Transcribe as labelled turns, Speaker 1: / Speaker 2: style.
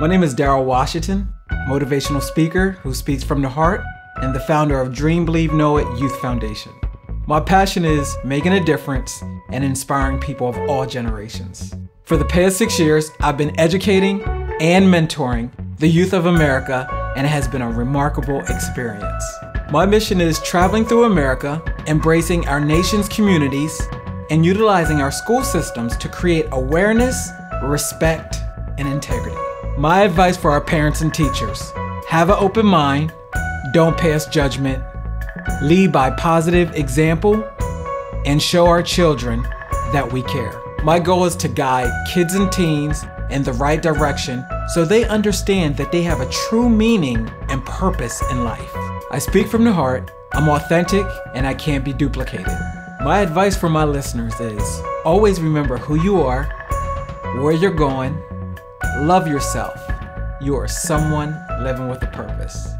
Speaker 1: My name is Daryl Washington, motivational speaker who speaks from the heart and the founder of Dream Believe Know It Youth Foundation. My passion is making a difference and inspiring people of all generations. For the past six years, I've been educating and mentoring the youth of America, and it has been a remarkable experience. My mission is traveling through America, embracing our nation's communities, and utilizing our school systems to create awareness, respect, and integrity. My advice for our parents and teachers have an open mind, don't pass judgment, lead by positive example, and show our children that we care. My goal is to guide kids and teens in the right direction so they understand that they have a true meaning and purpose in life. I speak from the heart, I'm authentic, and I can't be duplicated. My advice for my listeners is always remember who you are, where you're going, love yourself. You are someone living with a purpose.